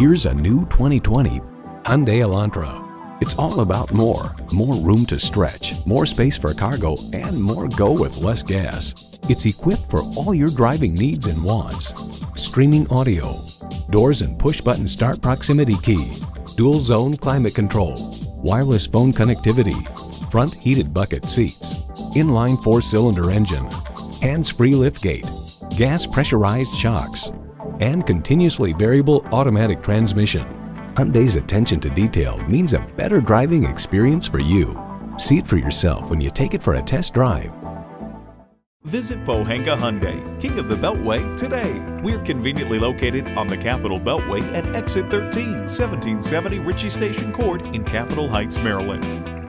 Here's a new 2020 Hyundai Elantra. It's all about more. More room to stretch, more space for cargo, and more go with less gas. It's equipped for all your driving needs and wants. Streaming audio, doors and push-button start proximity key, dual zone climate control, wireless phone connectivity, front heated bucket seats, inline four-cylinder engine, hands-free liftgate, gas pressurized shocks, and continuously variable automatic transmission. Hyundai's attention to detail means a better driving experience for you. See it for yourself when you take it for a test drive. Visit Pohanka Hyundai, King of the Beltway, today. We're conveniently located on the Capitol Beltway at exit 13, 1770 Ritchie Station Court in Capitol Heights, Maryland.